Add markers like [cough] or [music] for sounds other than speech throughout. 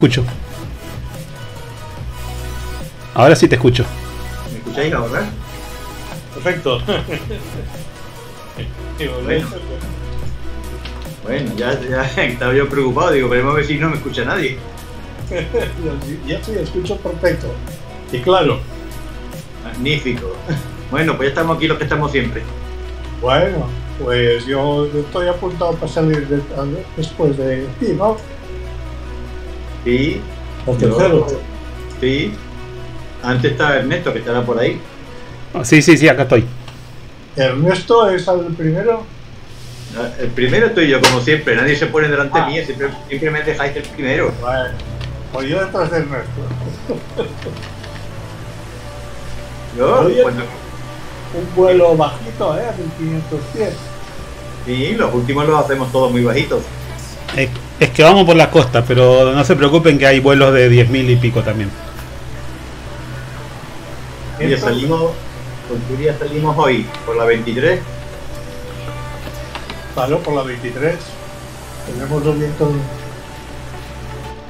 escucho. Ahora sí te escucho. ¿Me escucháis ahora? Perfecto. [laughs] Bueno. Bueno, ya, ya [laughs] estaba yo preocupado, digo, veremos a ver si no me escucha nadie. [laughs] ya sí, escucho perfecto. Y claro. Magnífico. Bueno, pues ya estamos aquí los que estamos siempre. Bueno, pues yo estoy apuntado para salir de- después de ti, ¿no? Sí. El yo- tercero. Sí. Antes estaba Ernesto, que estará por ahí. Oh, Sí, sí, sí, acá estoy. Ernesto es el primero. El primero estoy yo, como siempre. Nadie se pone delante Ah. mía, siempre, siempre me dejáis el primero. Bueno, pues yo detrás de Ernesto. [laughs] Yo, Oye. cuando, Un vuelo bajito, ¿eh? A 1500 pies. sí, los últimos los hacemos todos muy bajitos. Es, es que vamos por la costa, pero no se preocupen que hay vuelos de 10.000 y pico también. Esto- salimos, con Turia salimos hoy por la 23. Claro, por la 23. Tenemos los vientos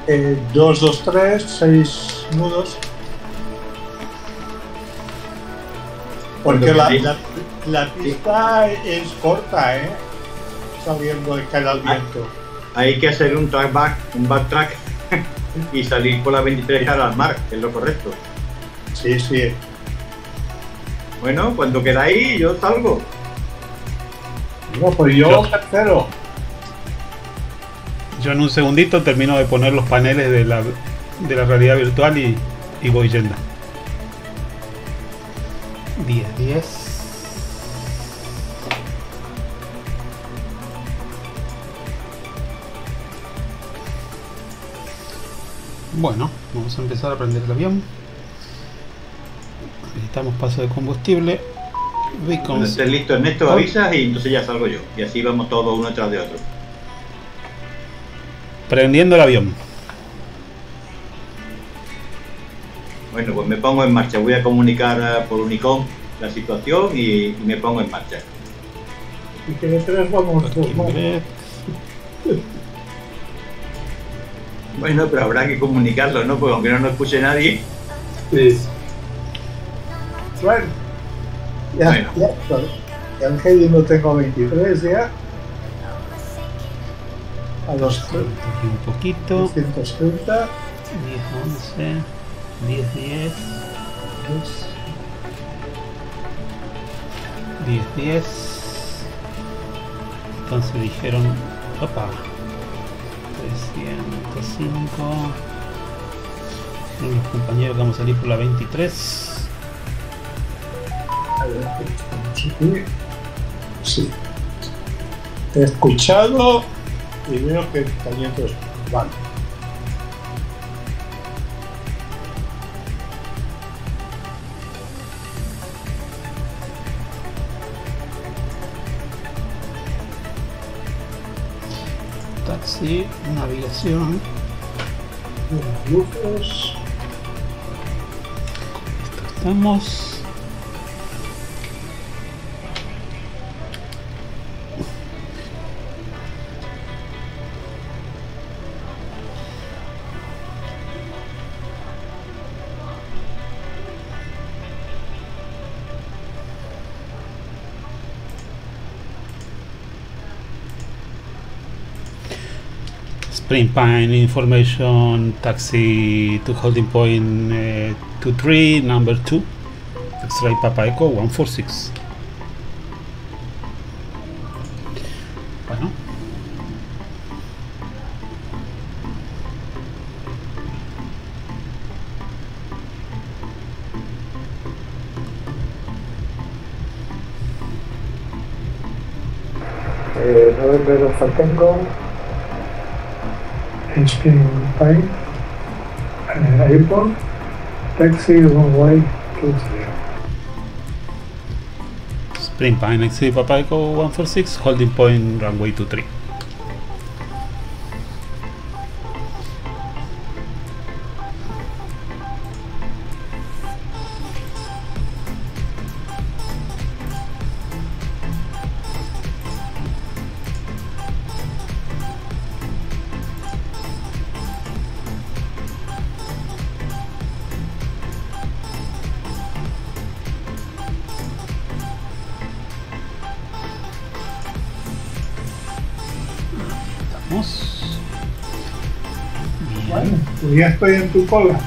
eh, 2, 2, 3, 6 nudos. Porque la, la, la pista es corta, ¿eh? Sabiendo que cae el viento. Hay que hacer un track back, un backtrack [laughs] y salir por la 23 cara al mar, que es lo correcto. Sí, sí. Bueno, cuando queráis, yo salgo. No, pues yo Yo- tercero. Yo en un segundito termino de poner los paneles de la, de la realidad virtual y, y voy yendo. 10, 10. Bueno, vamos a empezar a prender el avión. Necesitamos paso de combustible. Cuando estés listo, Ernesto, Oh. avisas y entonces ya salgo yo. Y así vamos todos uno tras de otro. Prendiendo el avión. Bueno, pues me pongo en marcha. Voy a comunicar eh, por Unicom la situación y, y me pongo en marcha. Y que de tres vamos más. Bueno, pero habrá que comunicarlo, ¿no? Porque aunque no nos escuche nadie, Bueno, ya, Bueno. ya, ya el Heidi lo tengo 23 ya. A los Aquí un poquito. 330. 10, 11, 10, 10, 10, 10. Entonces dijeron, opa, 305. Dijeron los compañeros vamos a salir por la 23. A ver, sí. He escuchado y veo que tallentos van. Taxi, navegación. Luces. Estamos. Spring Pine information taxi to holding point uh, 23 number 2 X-ray Papa Echo 146 bueno. Eh, November Alpha Tango, Spring Pine, eh, Airport, Taxi, Runway, 20. Spring Pine X-ray Papa Echo 146 holding point runway 23 ya estoy en tu cola.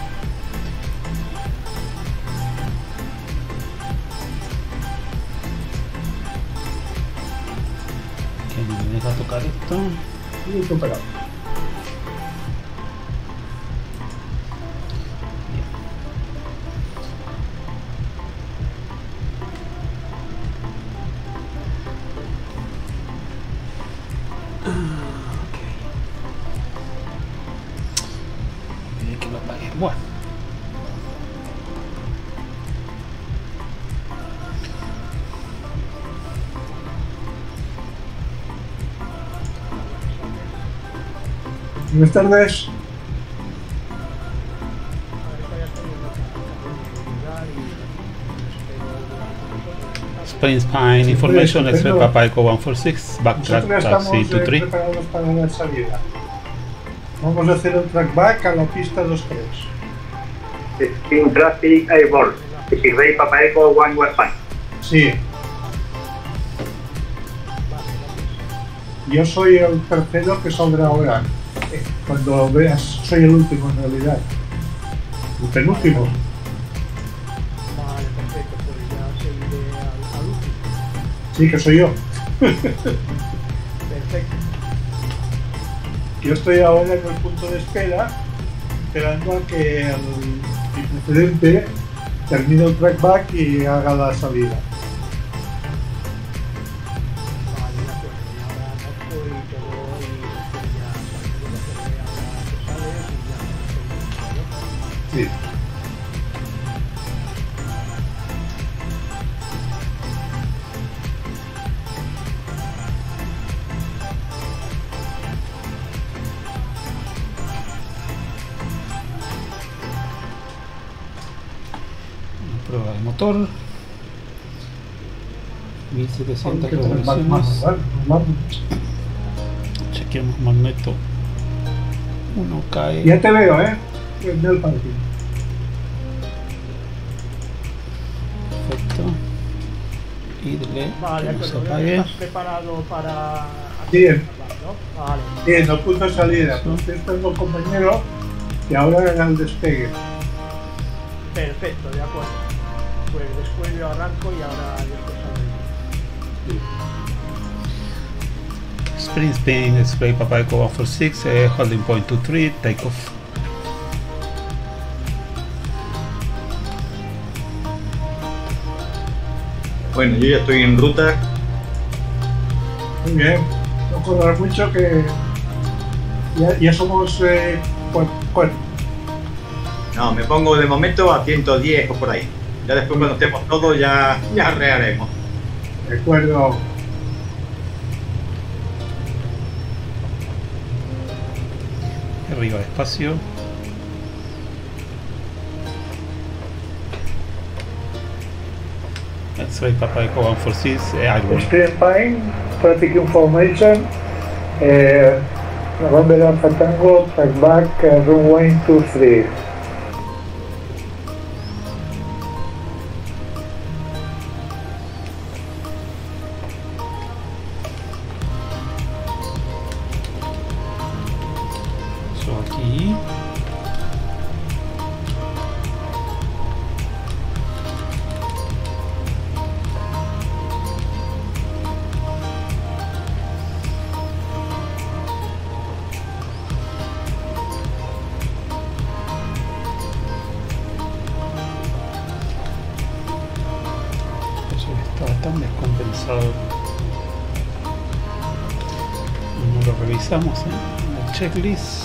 Buenas tardes. Spring Spine information, X-ray Papa Echo 146, backtrack taxi eh, 23. preparados para la salida. Vamos a hacer un trackback a la pista 23. Steam Traffic Airborne. X-Ray Papa West Fine. Sí. Yo soy el tercero que saldrá ahora. Cuando veas, soy el último en realidad. El penúltimo. Vale, perfecto, pues ya seguiré al, al último. Sí, que soy yo. Perfecto. Yo estoy ahora en el punto de espera, esperando a que el, mi precedente termine el trackback y haga la salida. Motor. 1700 Aunque tenemos más- más- revoluciones. más- Chequeamos magneto. Uno cae. Ya te veo, ¿eh? En el parking. Perfecto. Y dile Vale, que de no se apague. ¿Estás preparado para ¿no? Vale. Bien, el punto de salida. Entonces tengo un compañero que ahora haga el despegue. Perfecto, de acuerdo. Pues después yo arranco y ahora después. Spring spin, X-ray Papa Echo 146, eh, holding point 23, take off. Bueno, yo ya estoy en ruta. Muy bien. No correr mucho que ya, ya somos eh. No, me pongo de momento a 110 o por ahí. Ya después cuando estemos todos ya, ya rearemos. De acuerdo. Arriba despacio. X-ray Papa Echo 146, eh, Airborne. Stream Pine, Traffic Information, eh, November Alpha Tango, Trackback, uh, Runway 23. Revisamos ¿eh? la checklist.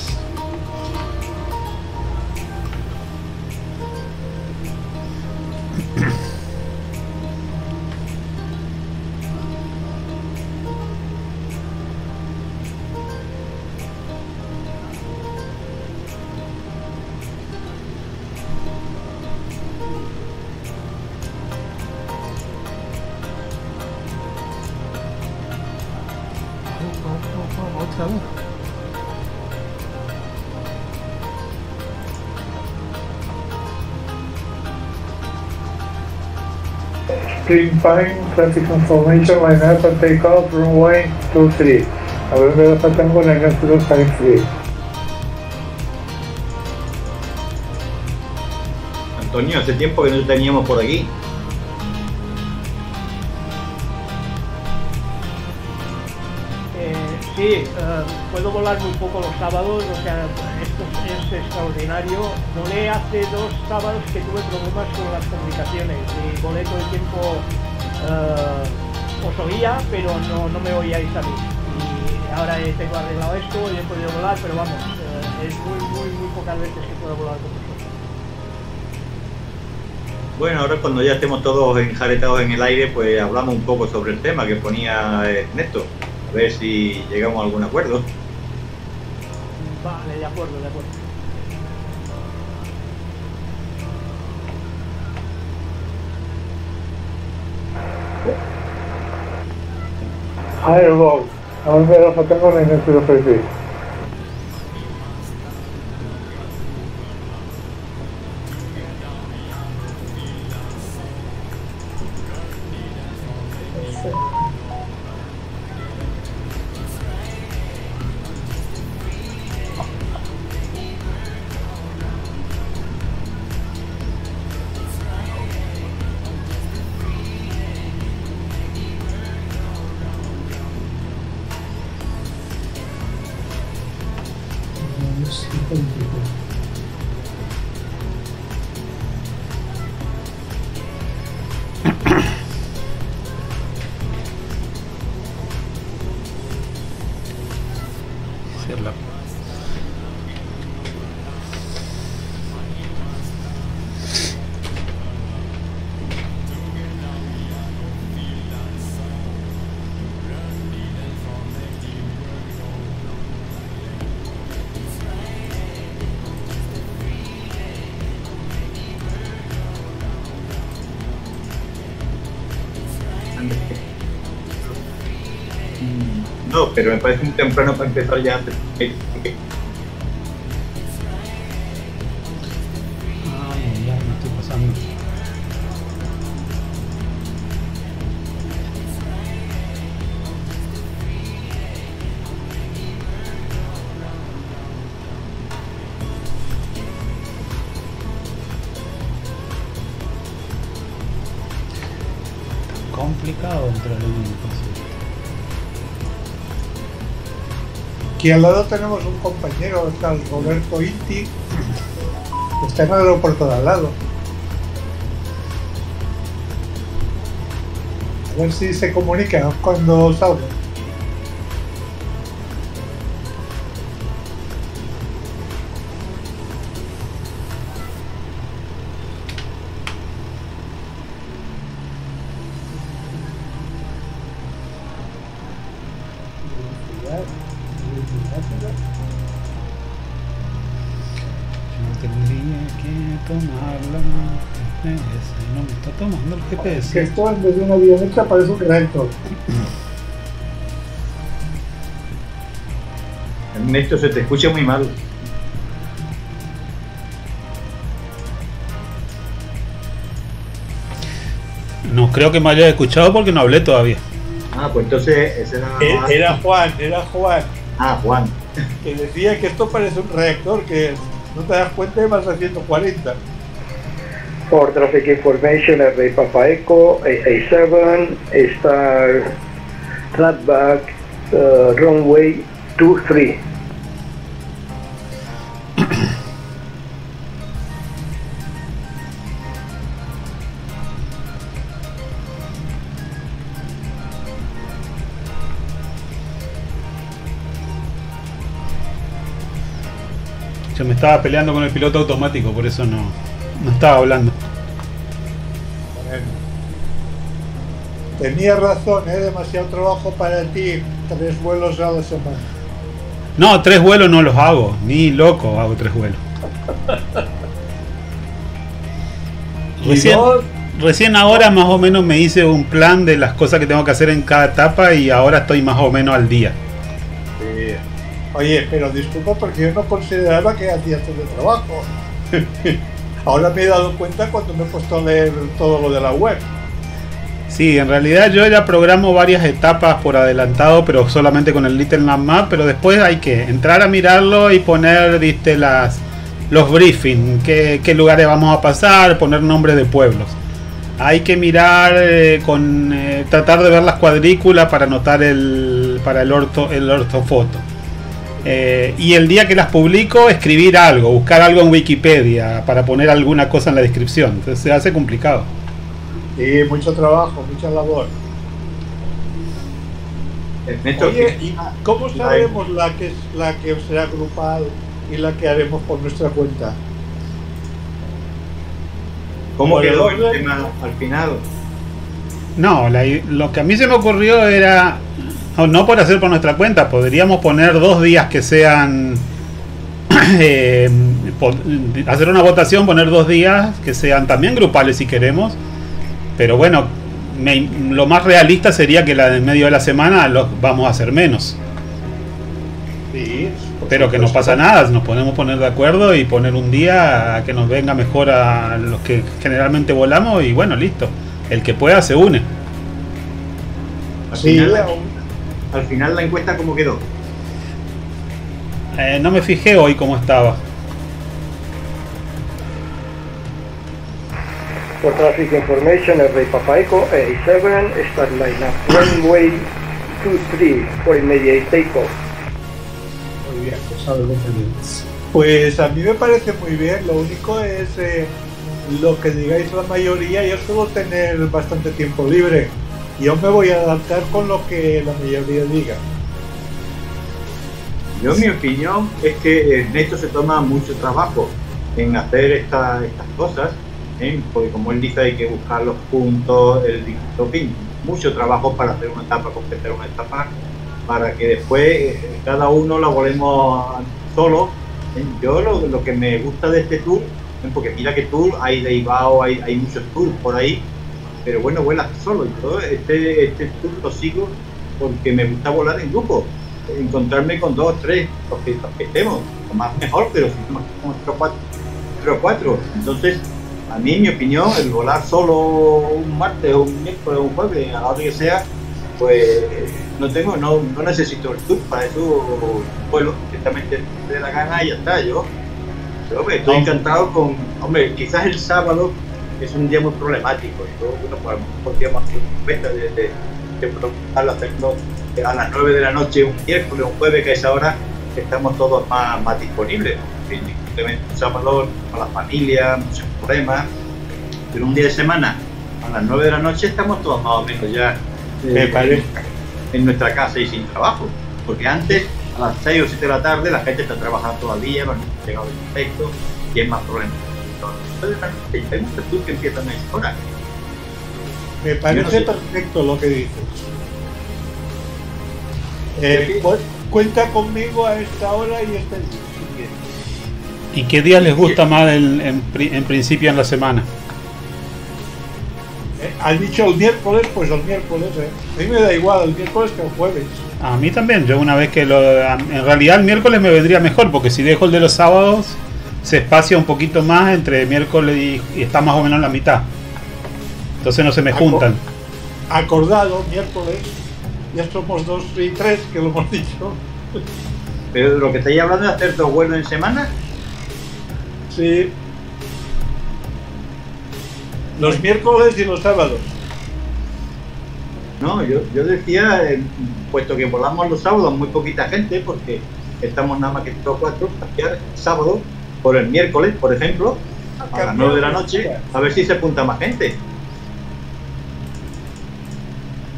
spring point, traffic information, line up and take off, runway 23. November Alpha Tango, line up 053. Antonio, hace tiempo que no teníamos por aquí. Eh, sí, eh, puedo volar muy poco los sábados, o sea, extraordinario. Volé hace dos sábados que tuve problemas con las comunicaciones y volé todo el tiempo, eh, os oía, pero no, no me oíais a mí. Y ahora eh, tengo arreglado esto y he podido volar, pero vamos, eh, es muy, muy, muy pocas veces que puedo volar con vosotros. Bueno, ahora cuando ya estemos todos enjaretados en el aire, pues hablamos un poco sobre el tema que ponía eh, Ernesto. A ver si llegamos a algún acuerdo. Vale, de acuerdo, de acuerdo. Fireball. Aún me lo tengo en el 033. Hacerla. Pero me parece muy temprano para empezar ya. Ay, Aquí al lado tenemos un compañero, está Roberto Inti, que está en el aeropuerto de al lado. A ver si se comunica cuando salga. Está tomando el Que GPS. esto en vez de una avioneta parece un reactor. Ernesto, se te escucha muy mal. No creo que me haya escuchado porque no hablé todavía. Ah, pues entonces ese era. Eh, Era Juan, era Juan, Ah, Juan. que decía que esto parece un reactor, que no te das cuenta y vas a 140. For traffic information, Rey Papa Echo, A7, Star, Trackback, uh, runway 23. Yo me estaba peleando con el piloto automático, por eso no, no estaba hablando. Tenía razón, ¿eh? demasiado trabajo para ti, tres vuelos a la semana. No, tres vuelos no los hago, ni loco hago tres vuelos. [laughs] Recién, recién ahora más o menos me hice un plan de las cosas que tengo que hacer en cada etapa y ahora estoy más o menos al día. Sí. Oye, pero disculpa porque yo no consideraba que hacías de trabajo. [laughs] Ahora me he dado cuenta cuando me he puesto a leer todo lo de la web. Sí, en realidad yo ya programo varias etapas por adelantado, pero solamente con el Little Nat Map, pero después hay que entrar a mirarlo y poner, viste, las los briefings, qué, qué lugares vamos a pasar, poner nombres de pueblos. Hay que mirar eh, con eh, tratar de ver las cuadrículas para anotar el para el orto el ortofoto. Eh, y el día que las publico, escribir algo, buscar algo en Wikipedia para poner alguna cosa en la descripción. Entonces se hace complicado. Y mucho trabajo, mucha labor. Ernesto, Oye, ¿qué- ¿y cómo sabemos la que es la que será grupal y la que haremos por nuestra cuenta? ¿cómo quedó el tema al final? No, la- lo que a mí se me ocurrió era, no por hacer por nuestra cuenta, podríamos poner dos días que sean, [clears throat] eh, hacer una votación, poner dos días que sean también grupales si queremos, pero bueno, me- lo más realista sería que la del medio de la semana los vamos a hacer menos, Sí, pero que no pasa nada, nos podemos poner de acuerdo y poner un día que nos venga mejor a los que generalmente volamos y bueno, listo, el que pueda se une. Al, Sí, final, la, al final la encuesta, ¿cómo quedó? Eh, no me fijé hoy cómo estaba. For traffic information, el Rey Papa Echo, A7, start line up runway 23 for immediate takeoff. Muy bien, pues a ver lo que dices. Pues a mí me parece muy bien, lo único es eh, lo que digáis la mayoría, yo suelo tener bastante tiempo libre. Yo me voy a adaptar con lo que la mayoría diga. Yo, mi opinión es que Ernesto se toma mucho trabajo en hacer esta- estas cosas, ¿eh? porque como él dice, hay que buscar los puntos, el fin, mucho trabajo para hacer una etapa, completar una etapa, para que después eh, cada uno la volvemos solo. ¿eh? Yo lo, lo que me gusta de este tour, porque mira que tour hay de Ibao, hay, hay muchos tours por ahí, pero bueno, vuelas solo. y todo este, este tour lo sigo porque me gusta volar en grupo encontrarme con dos, tres, los que, los que estemos, lo más mejor, pero si o cuatro, tres o cuatro. Entonces, a mí, en mi opinión, el volar solo un martes un miércoles o un jueves, a la hora que sea, pues no tengo, no, no necesito el tour, para eso vuelo directamente de la gana y ya está. Yo, yo estoy encantado con, hombre, quizás el sábado es un día muy problemático. Yo, bueno, pues, a lo mejor podríamos hacer de, de, hacerlo a las 9 de la noche, un miércoles, un jueves, que a esa hora estamos todos más, más disponibles. Un sábado con la familia, muchos problemas. Pero un día de semana, a las 9 de la noche, estamos todos más o menos ya eh, en nuestra casa y sin trabajo. Porque antes, a las 6 o 7 de la tarde, la gente está trabajando todavía, han llegado de perfecto y hay más problemas. Entonces, hay muchos tours que empiezan a esa hora. Me parece perfecto lo que dices. Eh, cu- cuenta conmigo a esta hora y este día. ¿Y qué días les gusta más en, en pri- en principio en la semana? Eh, has dicho el miércoles, pues el miércoles. Eh. A mí me da igual el miércoles que el jueves. A mí también, yo una vez que lo... En realidad el miércoles me vendría mejor, porque si dejo el de los sábados, se espacia un poquito más entre miércoles y, y está más o menos en la mitad. Entonces no se me juntan. Acordado, miércoles. Ya somos dos y tres, que lo hemos [laughs] dicho. Pero de lo que estáis hablando es hacer dos vuelos en semana. Sí. Los miércoles y los sábados. No, yo, yo decía, eh, puesto que volamos los sábados muy poquita gente, porque estamos nada más que tres o cuatro, el sábado por el miércoles, por ejemplo, a las 9 de la noche, a ver si se apunta más gente.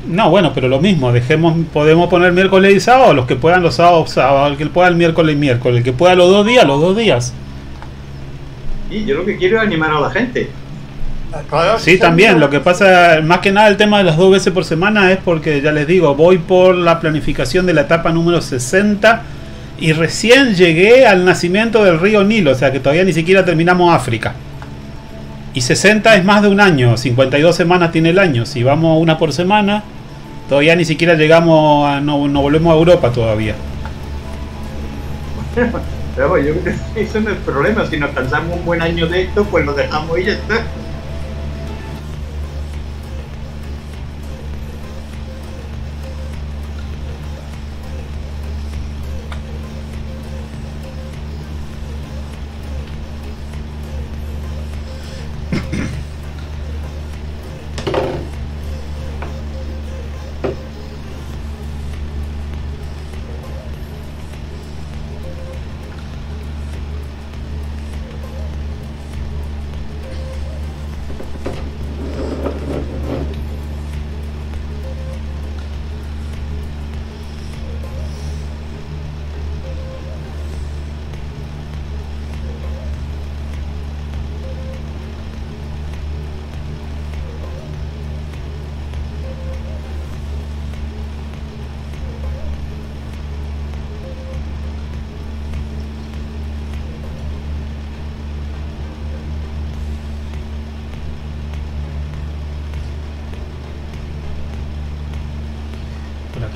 No, bueno, pero lo mismo, dejemos, podemos poner miércoles y sábado, los que puedan los sábados, sábado, el que pueda el miércoles y miércoles, el que pueda los dos días, los dos días. Y yo lo que quiero es animar a la gente. Claro, Sí, también, lo que pasa, más que nada el tema de las dos veces por semana es porque, ya les digo, voy por la planificación de la etapa número 60 y recién llegué al nacimiento del río Nilo, o sea que todavía ni siquiera terminamos África. Y 60 es más de un año, 52 semanas tiene el año, si vamos una por semana, todavía ni siquiera llegamos, a, no, no volvemos a Europa todavía. [laughs] Pero yo creo que [laughs] eso no es problema. Si nos cansamos un buen año de esto, pues lo dejamos y ya está.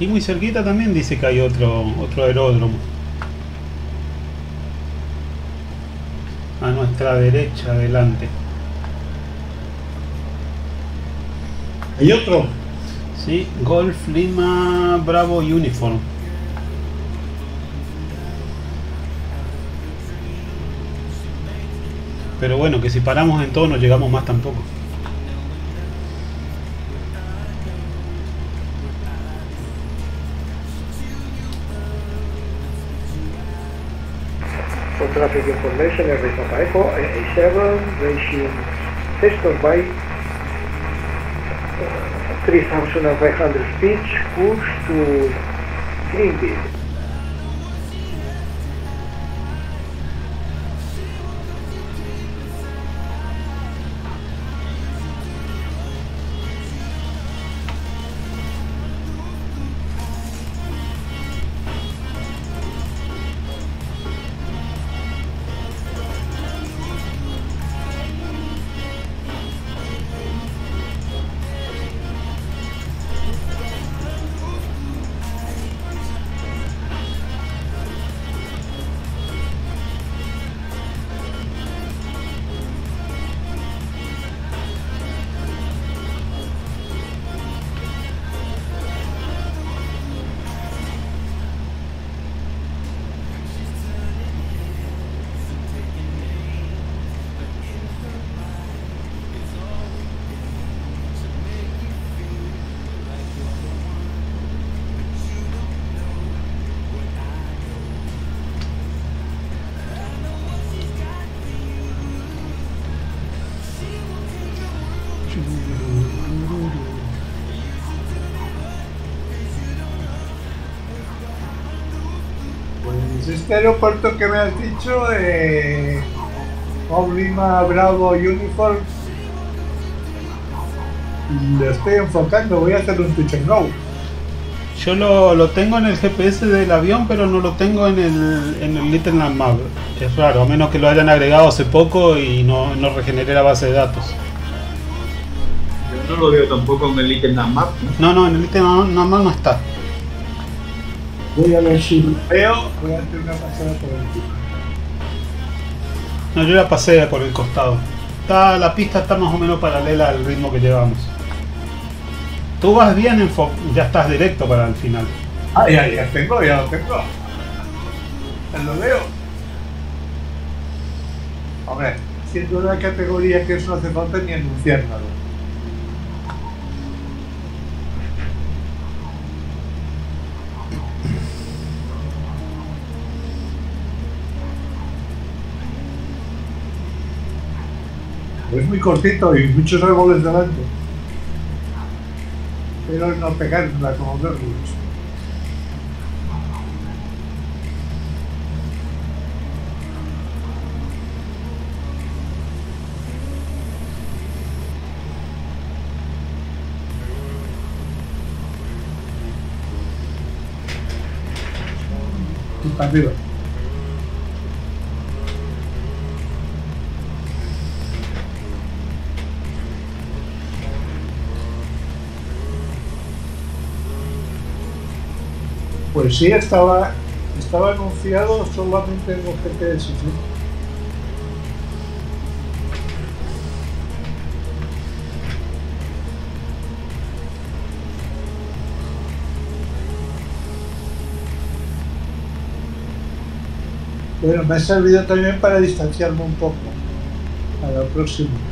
Aquí muy cerquita también dice que hay otro, otro aeródromo. A nuestra derecha, adelante. ¿Hay otro? Sí, Golf Lima Bravo Uniform. Pero bueno, que si paramos en todo no llegamos más tampoco. For traffic information, every Papa Echo, A7, reaching Teston by uh, 3500 speed, course to Greenville. Este aeropuerto que me has dicho, eh, Lima Bravo Uniform, lo estoy enfocando, voy a hacer un and go. Yo lo, lo tengo en el GPS del avión, pero no lo tengo en el, en el Little Land Map. Es raro, a menos que lo hayan agregado hace poco y no, no regeneré la base de datos. Yo no lo veo tampoco en el Little Map. No, no, en el Little Land Map no está. Voy a ver si veo, voy a hacer una pasada por el. No, yo la pasé por el costado. Está, la pista está más o menos paralela al ritmo que llevamos. Tú vas bien, enfo- ya estás directo para el final. Ah, ya, ya tengo, ya lo tengo. Ya lo veo. Hombre, siendo una categoría que eso no hace falta ni anunciar Es muy cortito y muchos árboles delante. Pero no pegarla como verlos. Para arriba. Pues sí, estaba, estaba anunciado solamente en los GPS, sí. Bueno, me ha servido también para distanciarme un poco. Para el próximo.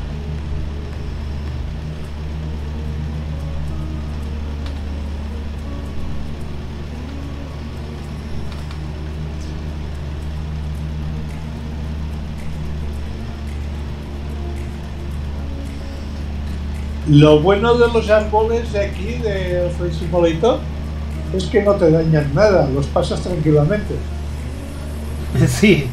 Lo bueno de los árboles de aquí, de Flight Simulator, es que no te dañan nada, los pasas tranquilamente. [laughs] Sí.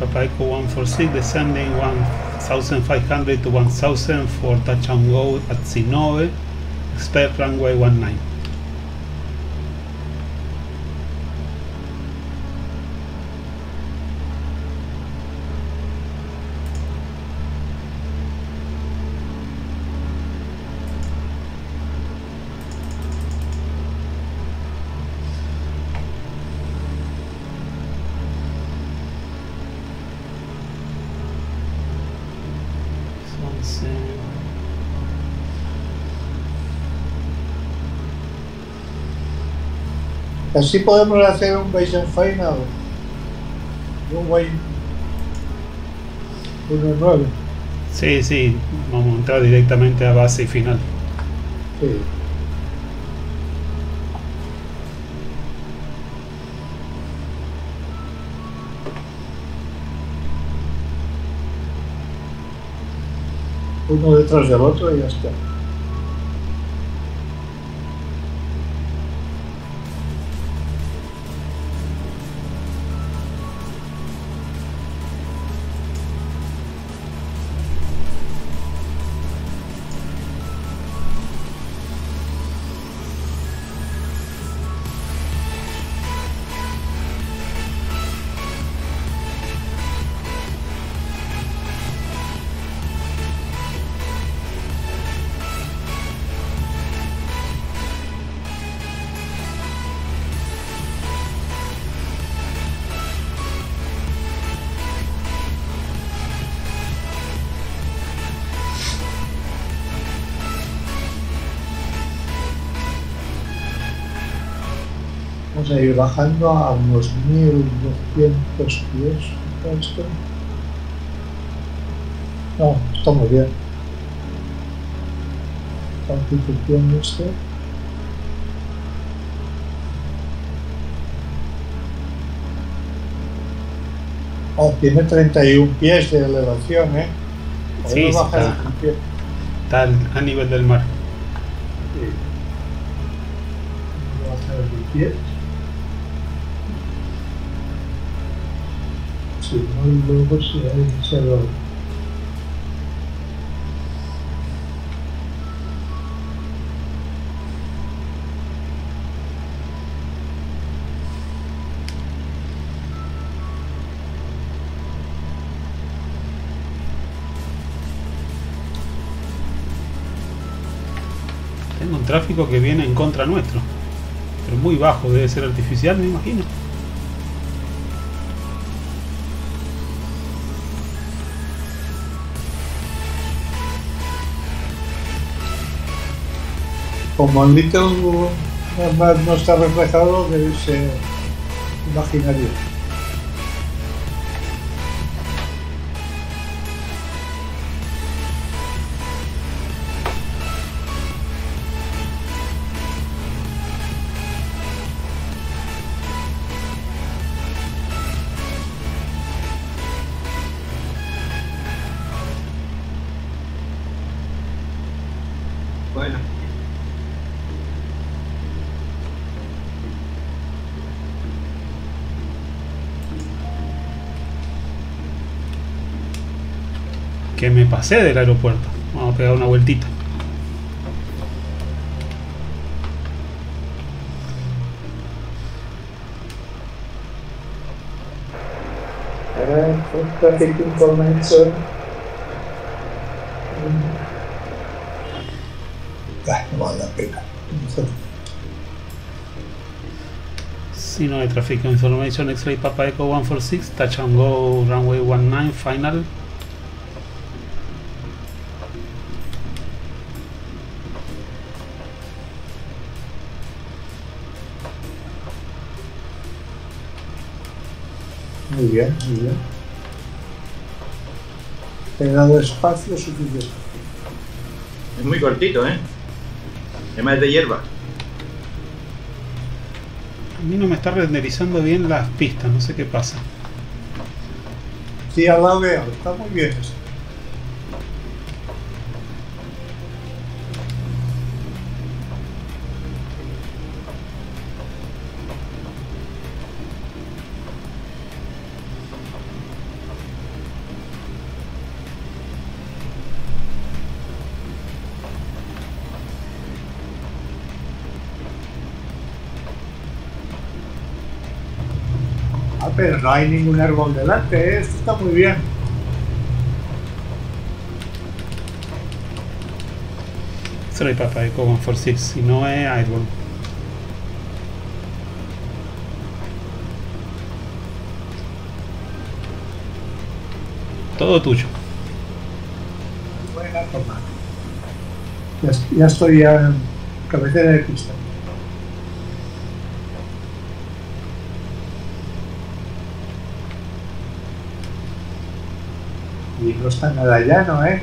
X-ray Papa Echo 146 descending 1500 to 1000 for touch and go at Sinove. Expect runway 19. Así podemos hacer un Bayesian Final. Un Way 1.9. Sí, sí, vamos a entrar directamente a base y final. Sí. Uno detrás del otro y ya está. Vamos a ir bajando a unos 1200 pies. ¿está esto? No, estamos bien. Constitución este. Oh, tiene 31 pies de elevación, ¿eh? Sí, sí, está. pie. Está a nivel del mar. Voy a bajar el pie. No, luego si hay se lo... Tengo un tráfico que viene en contra nuestro. Pero muy bajo, debe ser artificial, me imagino. Como el Little además no está reflejado, debe ser imaginario. Del aeropuerto. Vamos a pegar una vueltita. Traffic information. Ah, no vale la pena. Sino de Traffic Information X-Ray Papa Echo 146, Touch and Go Runway 19, Final. Bien, muy bien. He dado espacio suficiente. es muy cortito, ¿eh? Además es de hierba. A mí no me está renderizando bien las pistas, no sé qué pasa. Sí, al lado veo, está muy bien eso. Pero no hay ningún árbol delante, esto está muy bien. Sorry, papá, Eco 146, si no es Airball. Todo tuyo. Buena toma. Ya, ya estoy en cabecera de pista. Está nada llano, ¿eh?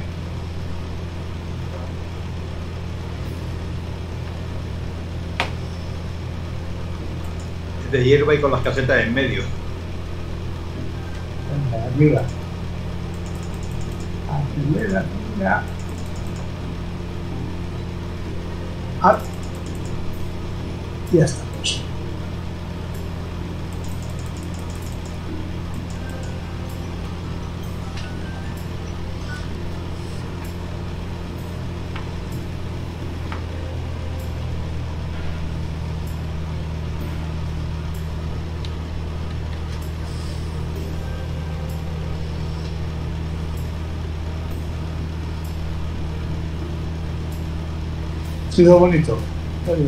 de hierba y con las casetas en medio. Venga, arriba. Acelera, ya. Ah. Ya estamos. Sido bonito. Bien.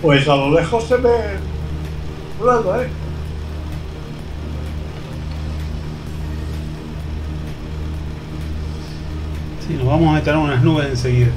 Pues a lo lejos se ve un lado, ¿eh? Vamos a meter en unas nubes enseguida.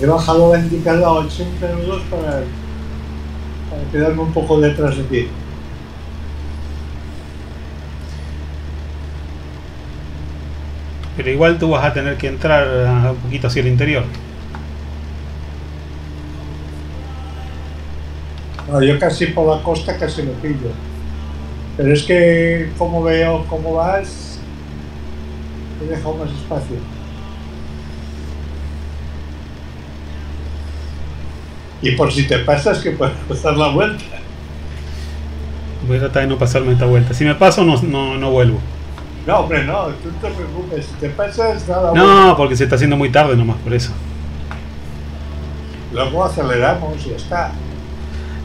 He bajado la indicada a 80 nudos para, para quedarme un poco detrás de ti. Pero igual tú vas a tener que entrar uh, un poquito hacia el interior. No, yo casi por la costa casi lo pillo. Pero es que como veo cómo vas, te he dejado más espacio. Y por si te pasas que puedes pasar la vuelta. Voy a tratar de no pasarme esta vuelta. Si me paso no, no, no vuelvo. No, hombre, no, tú no te preocupes. Si te pasas, nada. No, porque se está haciendo muy tarde nomás, por eso. Luego aceleramos y ya está.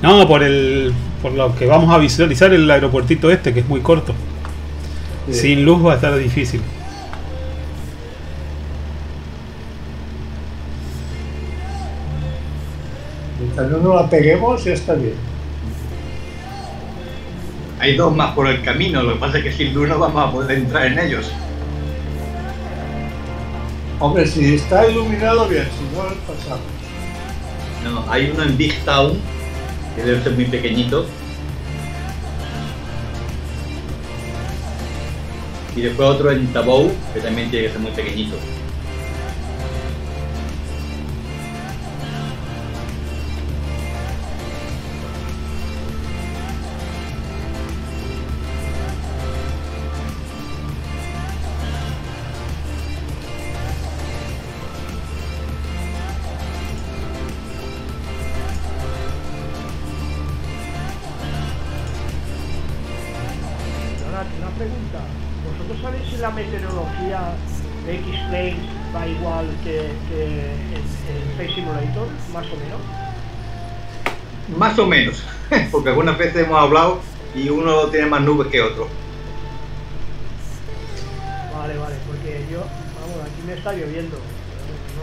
No, por el por lo que vamos a visualizar el aeropuertito este, que es muy corto. Sí. Sin luz va a estar difícil. Mientras no nos la peguemos, ya está bien. Hay dos más por el camino, lo que pasa es que sin luz no vamos a poder entrar en ellos. Hombre, si está iluminado, bien, si no, pasamos. No, hay uno en Big Town, que debe ser muy pequeñito. Y después otro en Tabou, que también tiene que ser muy pequeñito. Que, que en, en Space Simulator, más o menos? Más o menos, [laughs] porque algunas veces hemos hablado y uno tiene más nubes que otro. Vale, vale, porque yo, vamos, aquí me está lloviendo.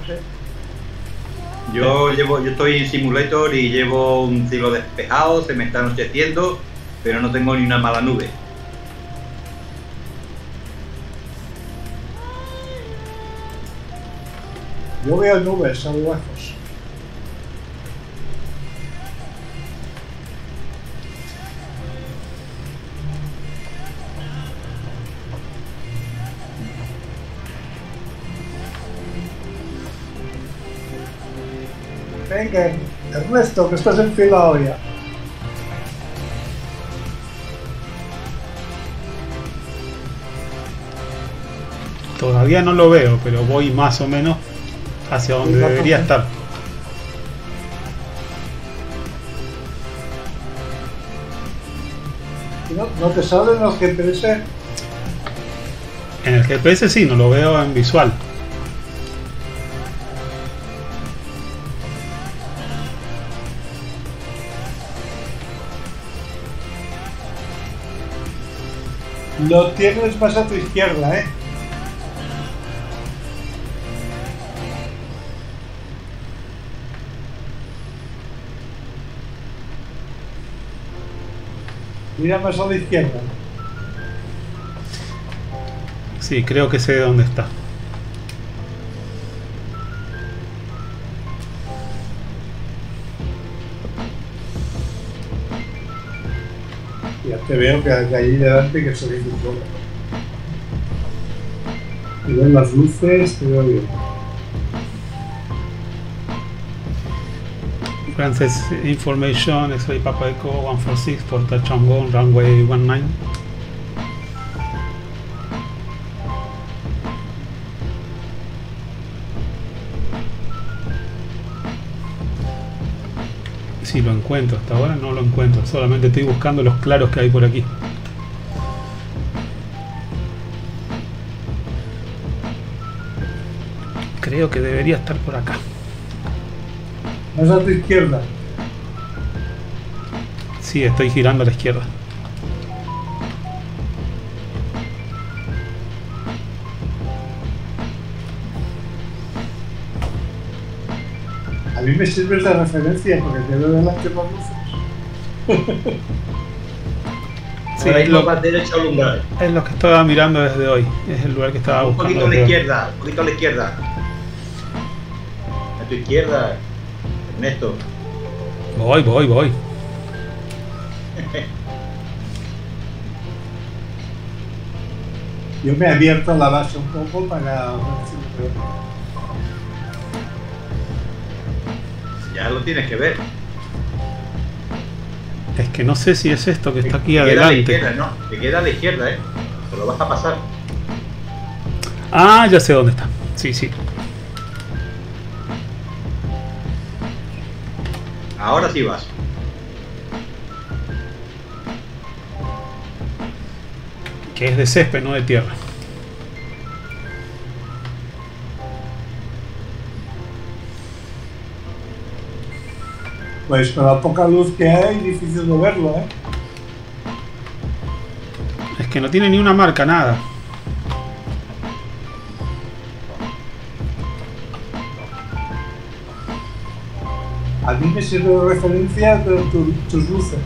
No sé. Yo llevo, yo estoy en Simulator y llevo un cielo despejado, se me está anocheciendo, pero no tengo ni una mala nube. Yo veo nubes a lo lejos. Venga, Ernesto, que estás enfilado ya. Todavía no lo veo, pero voy más o menos hacia donde debería estar. ¿No, no te salen los GPS? En el GPS sí, no lo veo en visual. Lo tienes más a tu izquierda, ¿eh? Mira más a la izquierda. Sí, creo que sé dónde está. Ya te veo que de allí delante que salís un poco. Y ven las luces, te veo bien. Francis Information, X-Ray Papa Echo 146 for Tachongo, runway 19. Si lo encuentro, hasta ahora no lo encuentro, solamente estoy buscando los claros que hay por aquí. Creo que debería estar por acá. Más a tu izquierda. Sí, estoy girando a la izquierda. A mí me sirves de referencia porque te veo delante más luces. Sí, es lo, es lo que estaba mirando desde hoy. Es el lugar que estaba Un buscando. poquito a la izquierda, un poquito a la izquierda. A tu izquierda, Ernesto. Voy, voy, voy. [laughs] Yo me he abierto la base un poco para ver si. Ya lo tienes que ver. Es que no sé si es esto que está aquí Te queda a la adelante. izquierda, no, te queda a la izquierda, eh. Te lo vas a pasar. Ah, ya sé dónde está. Sí, sí. Ahora sí vas. Que es de césped, no de tierra. Pues con la poca luz que hay, difícil de verlo, ¿eh? Es que no tiene ni una marca, nada. Sirve de referencia tus luces.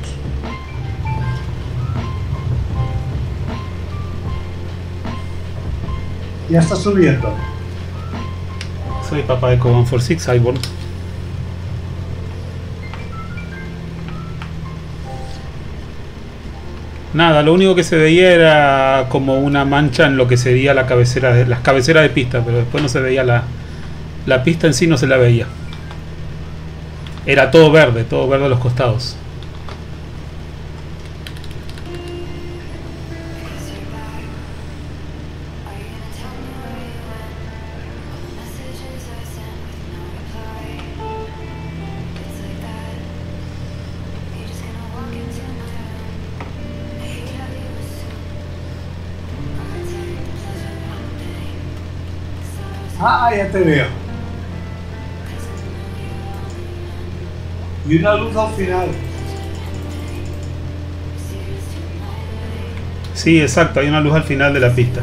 Ya está subiendo. Soy papá de Coban for Six Cyborg. Nada, lo único que se veía era como una mancha en lo que sería la cabecera de, las cabeceras de pista, pero después no se veía la, la pista en sí, no se la veía. Era todo verde, todo verde a los costados. Ah, ya te veo. Y una luz al final. Sí, exacto, hay una luz al final de la pista.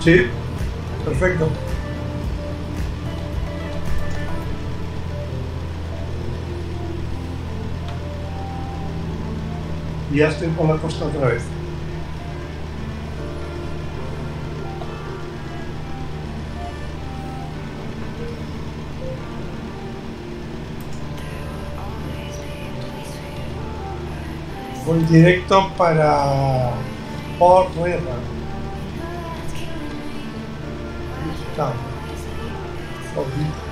Sí, perfecto. Ya estoy por la costa otra vez. Voy directo para Port River. Obvio.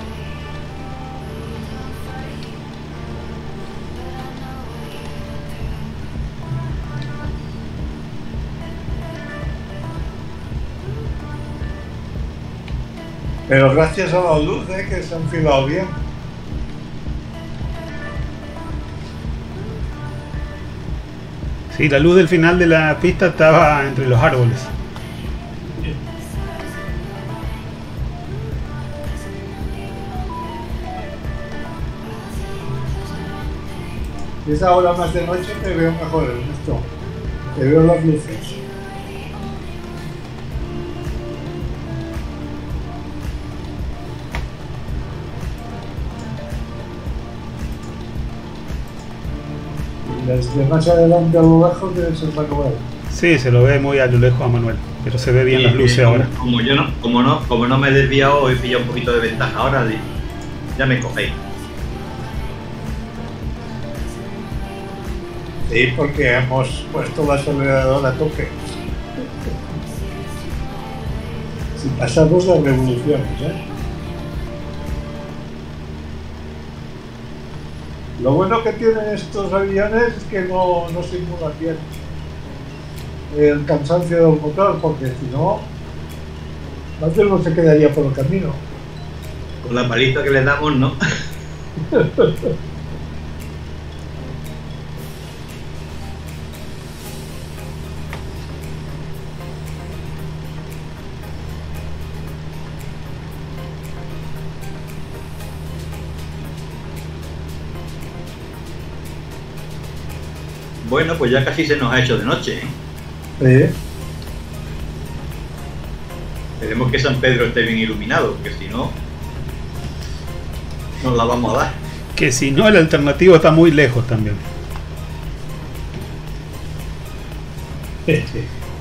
Pero gracias a la luz, eh, que se han filado bien. Sí, la luz del final de la pista estaba entre los árboles. Y esa hora más de noche te veo mejor, Ernesto. Te veo las luces. Desde más adelante a lo lejos debe ser Manuel. Sí, se lo ve muy a lo lejos a Manuel, pero se ve bien Y- las luces ahora. Como yo no, como no, como no me he desviado, he pillado un poquito de ventaja. Ahora ya me cogéis. Sí, porque hemos puesto la acelerador a tope. Si pasamos las revoluciones, ¿eh? Lo bueno que tienen estos aviones es que no, no simulan bien el cansancio del motor, porque si no, más de uno se quedaría por el camino. Con la paliza que le damos, ¿no? [laughs] Bueno, pues ya casi se nos ha hecho de noche. ¿eh? Sí. Esperemos que San Pedro esté bien iluminado, porque si no, nos la vamos a dar. Que si no, el alternativo está muy lejos también.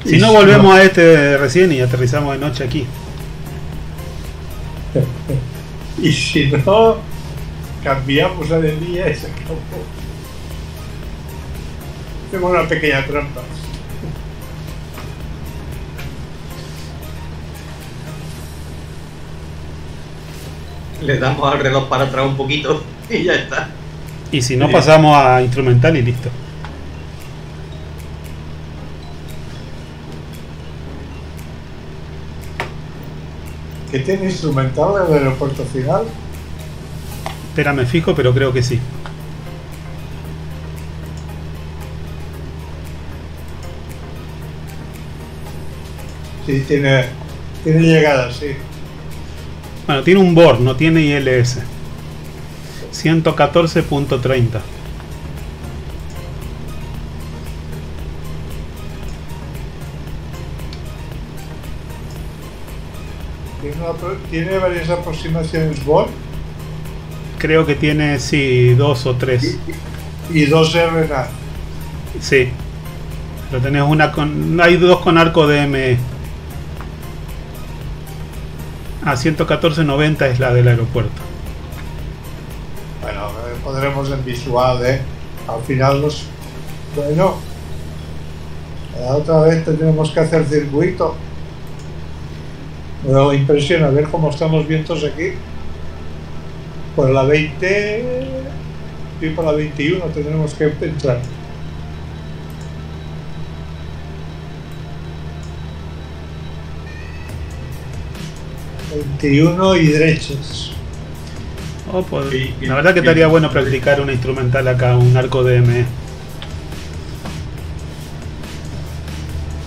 Si no, volvemos a este recién y aterrizamos de noche aquí. [laughs] Y si no, cambiamos la de día y se acabó. Hacemos una pequeña trampa. Le damos al reloj para atrás un poquito [laughs] y ya está. Y si no, pasamos a instrumental y listo. ¿Qué tiene instrumental el aeropuerto final? Espera, me fijo, pero creo que sí. Sí, tiene, tiene llegada, sí. Bueno, tiene un BOR, no tiene ILS. 114.30. Tiene, varias aproximaciones BOR Creo que tiene, sí, dos o tres. y dos RNA. Sí. Pero tenés una con. Hay dos con arco DME. A 114.90 es la del aeropuerto. Bueno, eh, podremos en visual, ¿eh? Al final los... Bueno, la otra vez tendremos que hacer circuito. Me impresiona ver cómo están los vientos aquí. Por la 20 y por la 21 tendremos que entrar. ...21 y derechos. Oh, pues, Sí, la verdad que estaría bueno practicar una instrumental acá, un arco DME.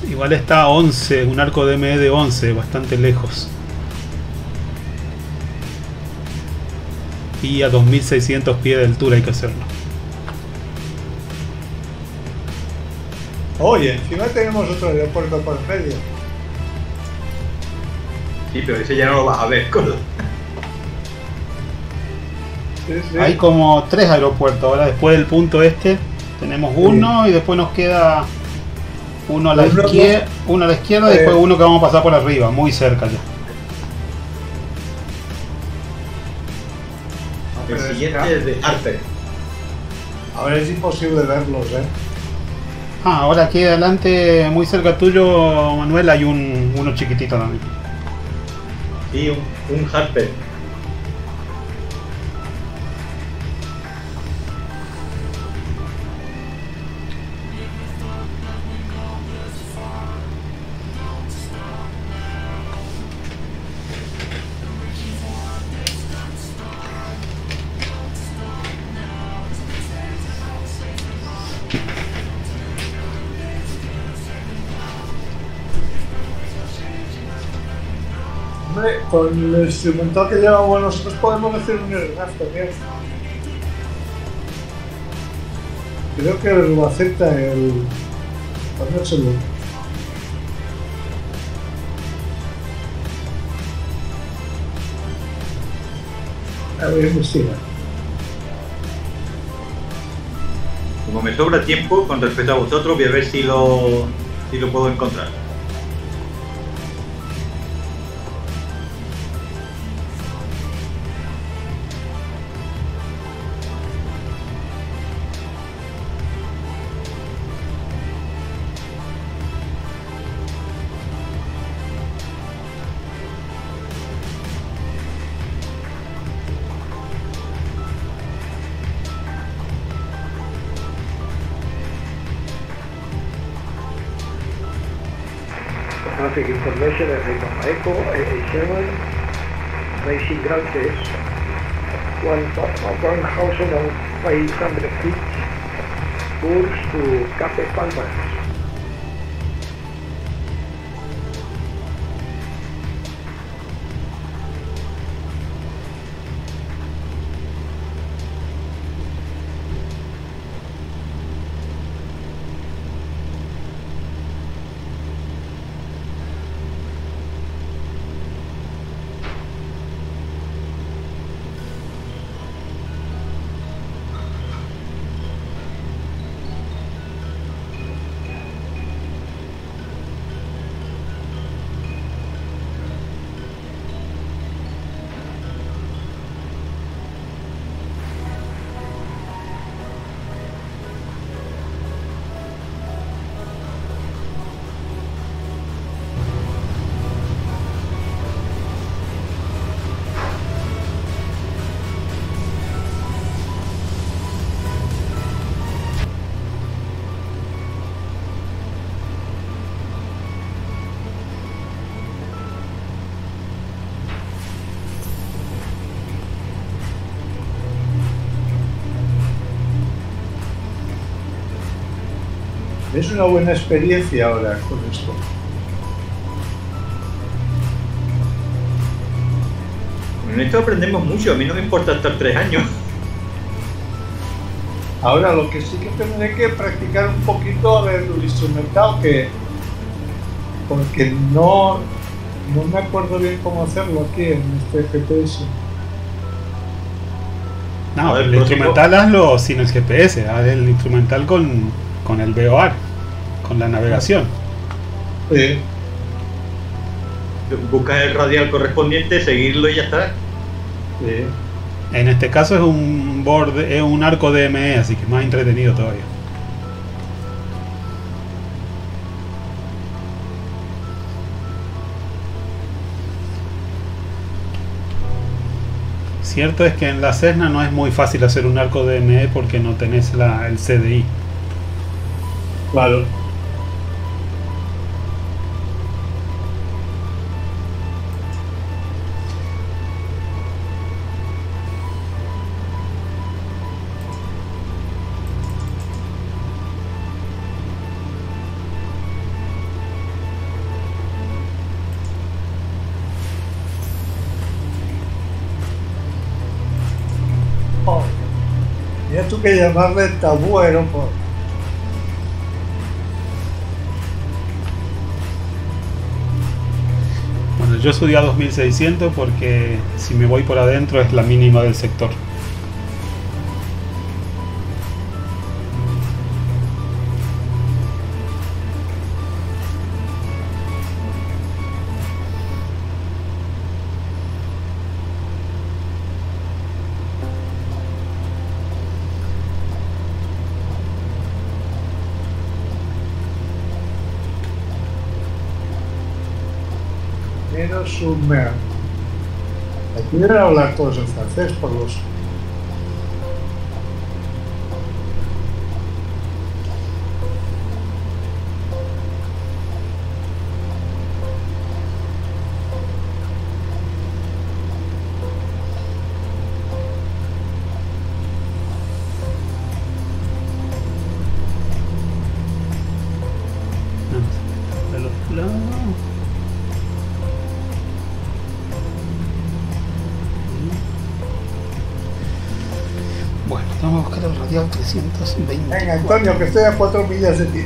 Igual está a 11, un arco DME de 11, bastante lejos. Y a 2600 pies de altura hay que hacerlo. Oye, encima tenemos otro aeropuerto por medio. Sí, pero ese ya no lo vas a ver. [laughs] con la- Sí, sí. Hay como tres aeropuertos. Ahora después del punto este tenemos uno y después nos queda uno a la Uno, izquierda, uno a la izquierda y después uno que vamos a pasar por arriba, muy cerca ya. El siguiente es de Harper. Ahora es imposible verlos, ¿eh? Ah, ahora aquí adelante, muy cerca tuyo, Manuel, hay un uno chiquitito también. Sí, un, un Harper. Con el instrumental que llevamos nosotros podemos hacer un RNAV también. Creo que lo acepta el... Ponérselo. A ver, investiga. Como me sobra tiempo con respecto a vosotros, voy a ver si lo, si lo puedo encontrar. Traffic Information es de Papa Echo, AA7, Racing Ground es 1500 feet, course to Cape Palmas. Es una buena experiencia ahora con esto. En esto aprendemos mucho, a mí no me importa estar tres años. Ahora lo que sí que tendré que practicar un poquito a ver el instrumental que porque no no me acuerdo bien cómo hacerlo aquí en este GPS. No, el instrumental hazlo sin el GPS, haz el instrumental con, con el VOR, con la navegación. Sí. Buscas el radial correspondiente, seguirlo y ya está. sí. En este caso es un board, es un arco DME, así que más entretenido todavía. Cierto es que en la Cessna no es muy fácil hacer un arco DME porque no tenés la, el CDI. Claro. Que llamarle tabú aeropuerto. Bueno, yo subí a 2600 porque si me voy por adentro es la mínima del sector. Menos submer. Aquí deben hablar todos en 1920. Venga, Antonio, que estoy a cuatro millas de ti.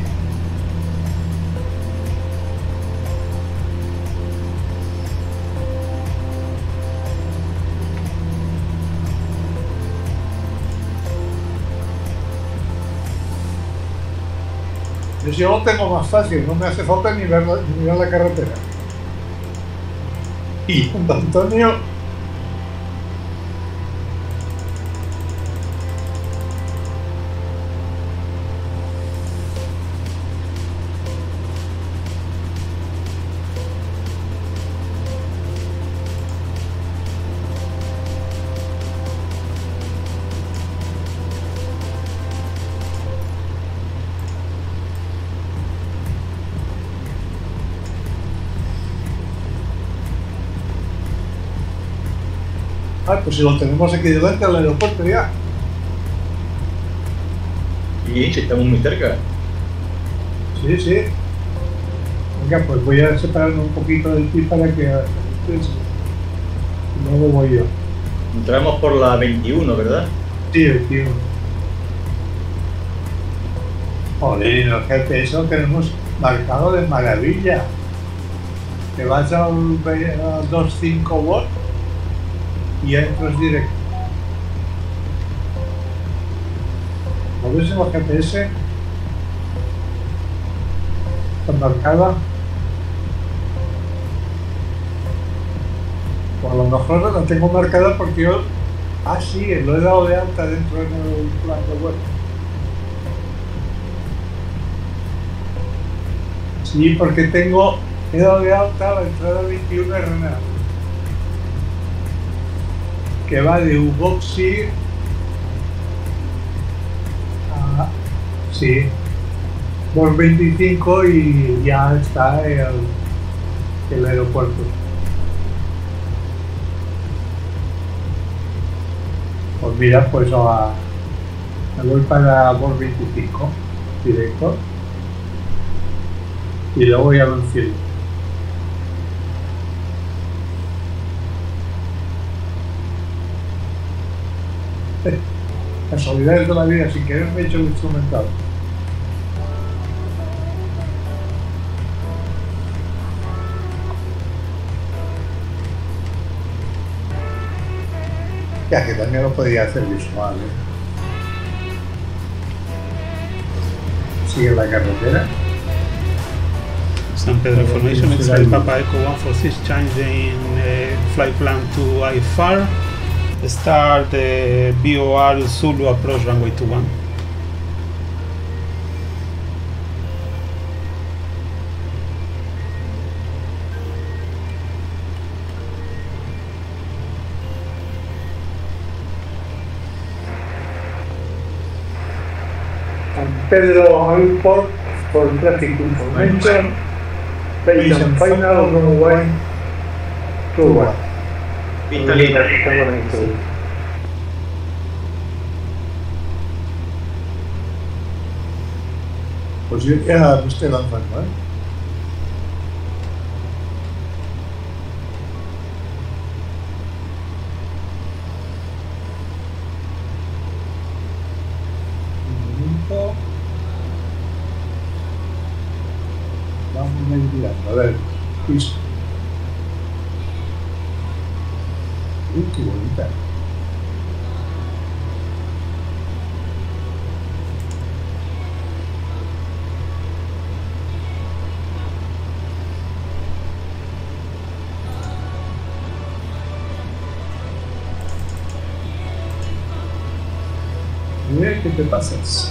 Yo lo tengo más fácil, no me hace falta ni ver ni ver la carretera. Y Antonio pues si lo tenemos aquí delante del aeropuerto ya. Y estamos muy cerca. Sí, sí. Venga, pues voy a separarme un poquito de ti para que... pues, Luego voy yo. Entramos por la 21, ¿verdad? Sí, el tío. Joder, y el GPS lo tenemos marcado de maravilla. Te vas a un a 2.5 watts y ya entras directo. ¿Lo ves en el GPS? Está marcada. O a lo mejor la tengo marcada porque yo Ah, sí, lo he dado de alta dentro del plan de web. Sí, porque tengo, he dado de alta la entrada 21 RNA. Que va de Uboxi a. Sí, por 25 y ya está el, el aeropuerto. Pues mira, pues a, me voy para Bor 25 directo y luego voy a Banfield. [laughs] Casualidades de la vida, sin querer me he hecho el instrumental. Ya que también lo podría hacer visual. ¿eh? Sigue la carretera. San Pedro Formation, Israel Papa Echo 146, changing uh, flight plan to IFAR. Start the BOR Zulu approach runway 21. San Pedro Airport for traffic information. And final runway 21. Pista lista. Pues yo ya me estoy lanzando, ¿eh? Un momento. Vamos a ir mirando, a ver. Listo. Uy, qué bonita. Mira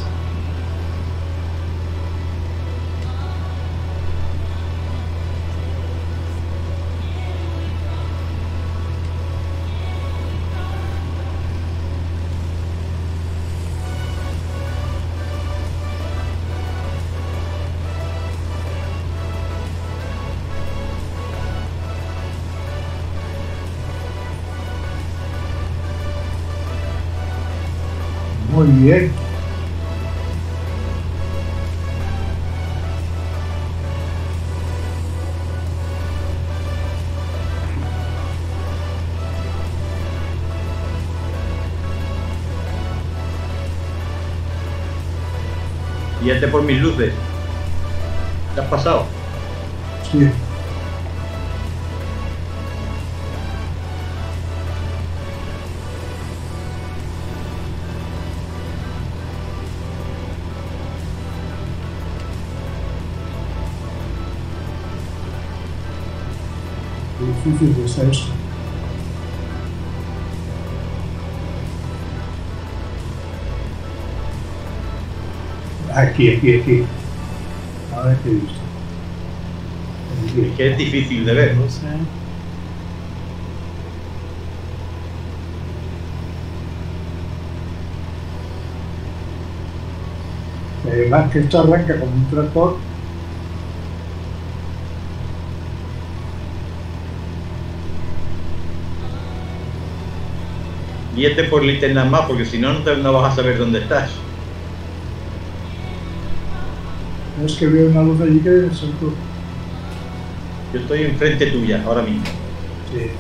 Mis luces. ¿Te has pasado? Sí. Difícil es eso. Aquí, aquí, aquí. Ahora he visto. Aquí. Que es difícil de ver. No sé. Además que esto arranca como un tractor. Guíete por linternas más, porque si no, te- no vas a saber dónde estás. Es que veo una luz allí que son tú. Yo estoy enfrente tuya, ahora mismo. Sí.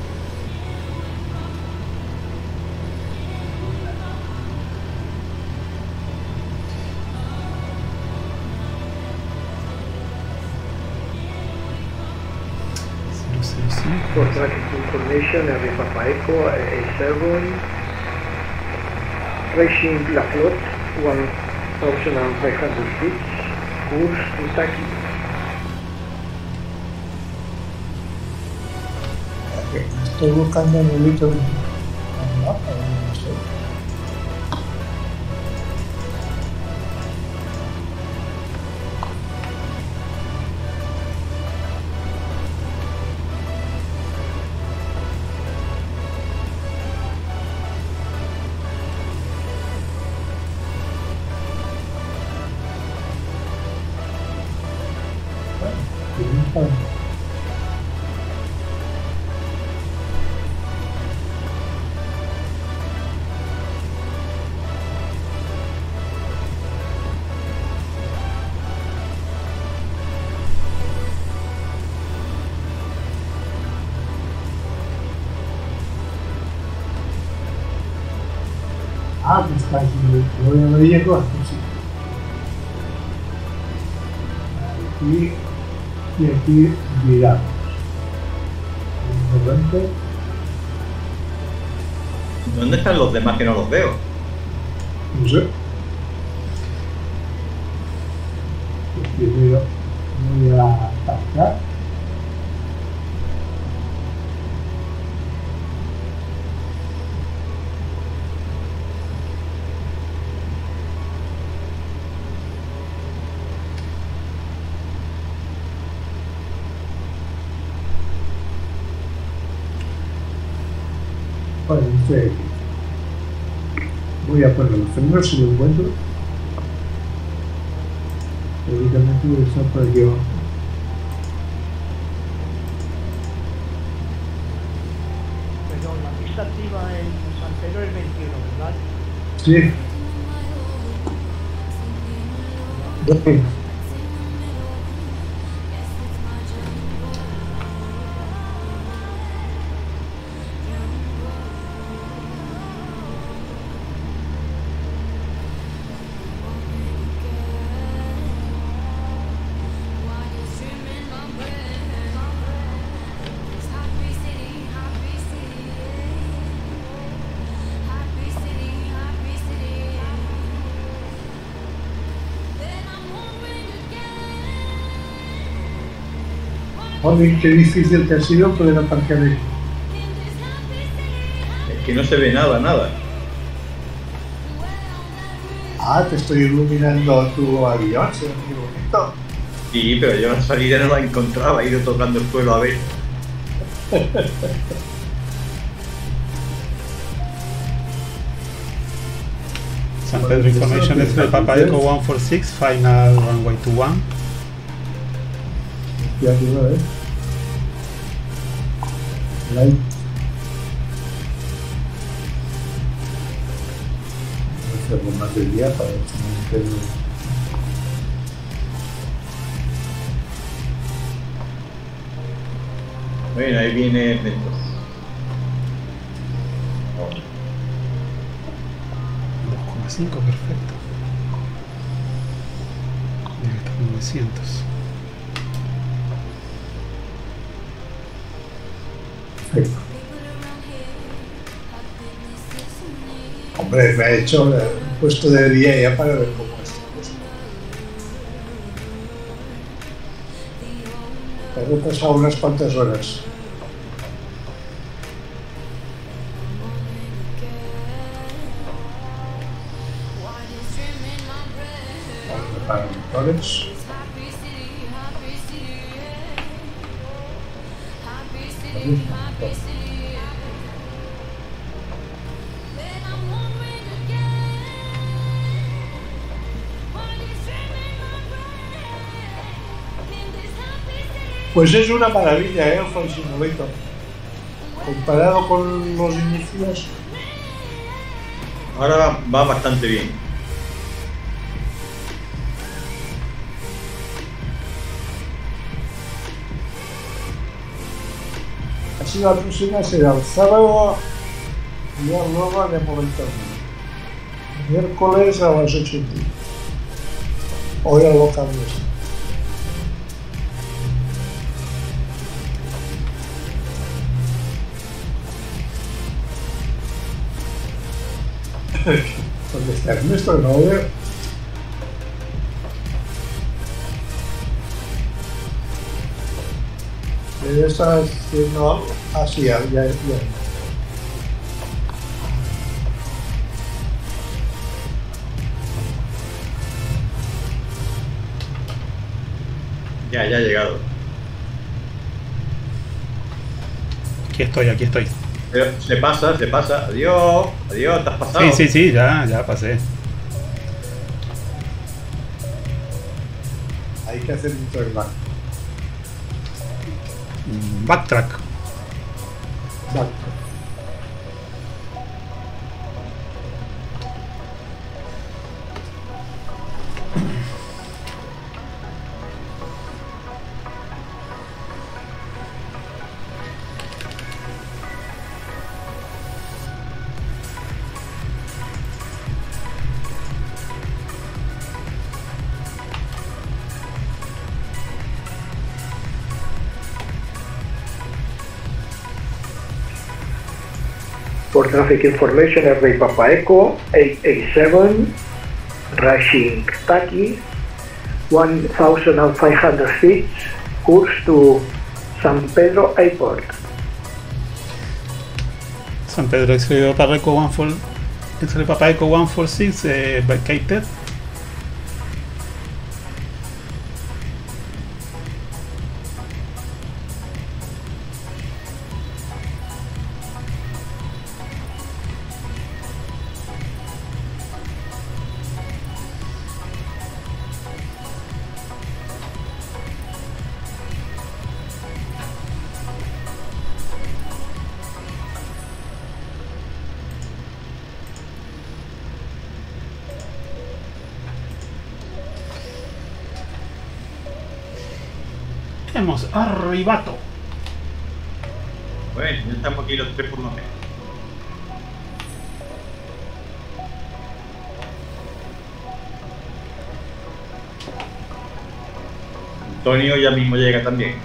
Tracking information, Henry Papa Echo, A7, reaching La Flotte, 1,500 feet, course Kentucky. Estoy buscando el hito De repente, ¿Dónde están los demás que no los veo? no sé. Primero voy a atacar. Vale, estoy aquí. Voy a poner los frenos si lo encuentro. Teóricamente debe estar por aquí abajo. Perdón, la pista activa en San Pedro es 21, ¿verdad? Sí. Voy. Qué difícil que ha sido poder aparcar aquí. Es que no se ve nada, nada. Ah, te estoy iluminando tu avión, se ve muy bonito. Sí, pero yo la salida no la encontraba, he ido tocando el suelo a ver. [laughs] San Pedro Information es de Papa Echo 146, final runway 21. Y arriba, ¿eh? Light. Voy a hacerlo más del día para. Bueno, ahí viene Ernesto. 2,5, perfecto. Ahí está 900. Hombre, me ha hecho eh, puesto de día ya para ver cómo es. He pasado unas cuantas horas. Vamos a Pues es una maravilla, ¿eh? El Flight Simulator. Comparado con los inicios, Ahora va, bastante bien. Así la próxima será el sábado y luego de momento. Miércoles a las 8 y. Hoy a lo cambios. ¿Dónde está Ernesto? No veo. Debe estar haciendo algo. Ah, sí, ya, ya. Ya, ya ha llegado. Aquí estoy, aquí estoy. Se pasa, se pasa. Adiós, adiós, te has pasado. Sí, sí, sí, ya, ya pasé. Hay que hacer un. Mm, Backtrack. For traffic information, Airway Papa Echo 887, Rushing Taki, 1500 feet, course to San Pedro Airport. San Pedro X-Ray Papa Echo 14 X-Ray Papa Echo 146 eh, vacated. Antonio ya mismo llega también.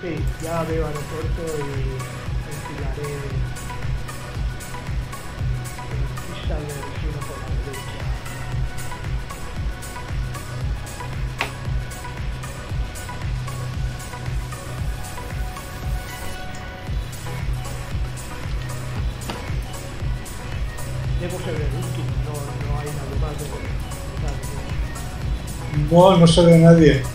Sí, ya veo aeropuerto y enfilaré no, no más de... Nadie.